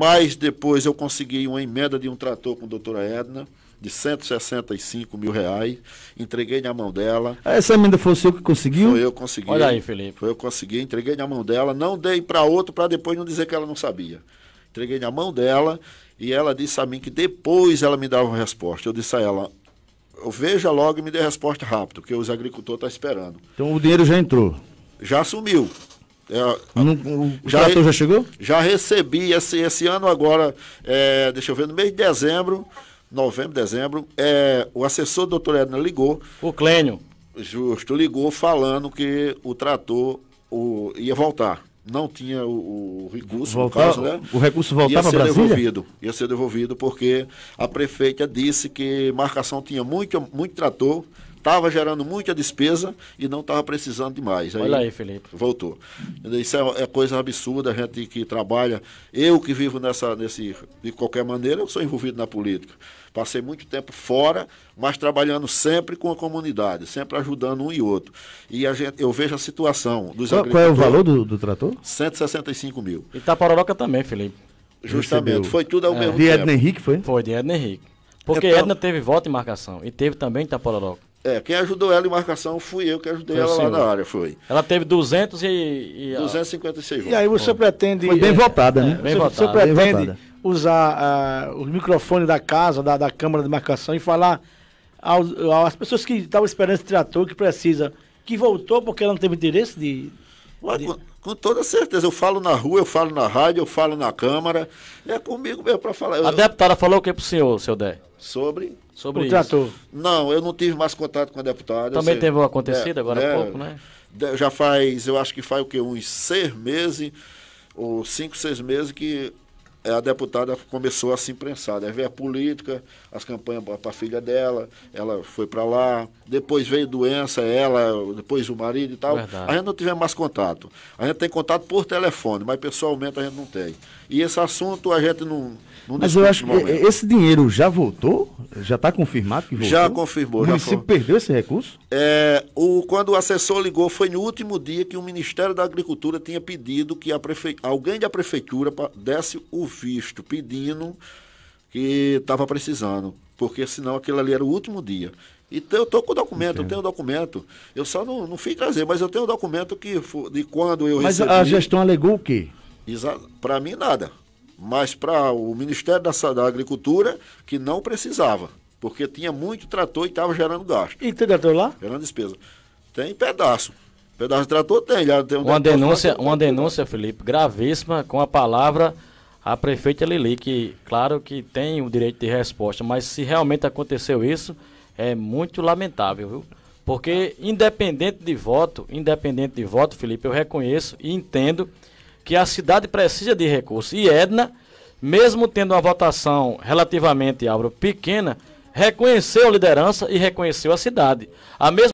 Mas depois eu consegui uma emenda de um trator com a doutora Edna, de 165 mil reais. Entreguei na mão dela. Essa emenda foi o senhor que conseguiu? Foi eu que consegui. Olha aí, Felipe. Foi eu que consegui, entreguei na mão dela. Não dei para outro para depois não dizer que ela não sabia. Entreguei na mão dela e ela disse a mim que depois ela me dava uma resposta. Eu disse a ela, veja logo e me dê resposta rápido, que os agricultores estão esperando. Então o dinheiro já entrou. Já assumiu. É, Não- o Já trator já chegou? Já recebi esse, esse ano agora, é, deixa eu ver, no mês de dezembro, novembro, dezembro, é, o assessor do doutor Edna ligou, O Clênio. justo, ligou falando que o trator o, ia voltar. Não tinha o, o recurso, Voltar- no caso, né? o recurso pra ser Brasília? devolvido. Ia ser devolvido porque a prefeita disse que marcação tinha muito, muito trator, estava gerando muita despesa e não estava precisando de mais. Olha aí, Felipe. Voltou. Isso é, é coisa absurda, a gente que trabalha. Eu que vivo nessa, nesse, de qualquer maneira, eu sou envolvido na política. Passei muito tempo fora, mas trabalhando sempre com a comunidade, sempre ajudando um e outro. E a gente, eu vejo a situação dos Qual, qual é o valor do, do trator? 165 mil. Itapororoca também, Felipe. Justamente. Recebeu. Foi tudo ao mesmo De tempo. Edna Henrique, foi? Foi de Edna Henrique. Porque Então- Edna teve voto em marcação. E teve também Itapororoca. É, quem ajudou ela em marcação fui eu que ajudei Foi o ela lá na área, foi. Ela teve 200 e... e a- 256 E votos. aí você pretende. Foi bem eh, votada, né? bem você, votada. você pretende votada. usar ah, o microfone da casa, da, da Câmara de Marcação e falar aos, às pessoas que estavam esperando esse trator, que precisa, que voltou porque ela não teve interesse de. Mas Com, com toda certeza, eu falo na rua, eu falo na rádio, eu falo na Câmara. É comigo mesmo para falar. Eu- A deputada falou o que pro senhor, seu Dé? Sobre. Sobre o isso. trator. Não, eu não tive mais contato com a deputada. Também sei- teve um acontecido É, agora há é, pouco, né? Já faz, eu acho que faz o quê? Uns seis meses, ou cinco, seis meses que a deputada começou a se imprensar. Deve ver a política, as campanhas para a filha dela, ela foi para lá, depois veio doença, ela, depois o marido e tal. Verdade. A gente não tiver mais contato. A gente tem contato por telefone, mas pessoalmente a gente não tem. E esse assunto a gente não, não Mas eu acho que esse dinheiro já voltou? Já está confirmado que voltou? Já confirmou, O já município foi. perdeu esse recurso? É, o, quando o assessor ligou, foi no último dia que o Ministério da Agricultura tinha pedido que prefe... alguém da prefeitura desse o visto, pedindo que estava precisando, porque senão aquilo ali era o último dia. Então eu estou com o documento, eu tenho o documento. Eu só não, não fui trazer, mas eu tenho o documento que de quando eu Mas recebi. a gestão alegou o quê? Para mim, nada. Mas para o Ministério da, da Agricultura, que não precisava, porque tinha muito trator e estava gerando gasto. E tem trator lá? Gerando despesa. Tem pedaço. Pedaço de trator tem. Já tem um Uma denúncia, uma denúncia, Felipe, gravíssima com a palavra a prefeita Lili, que claro que tem o direito de resposta, mas se realmente aconteceu isso, é muito lamentável, viu? Porque independente de voto, independente de voto, Felipe, eu reconheço e entendo que a cidade precisa de recursos. E Edna, mesmo tendo uma votação relativamente, Álvaro, pequena, reconheceu a liderança e reconheceu a cidade. A mesma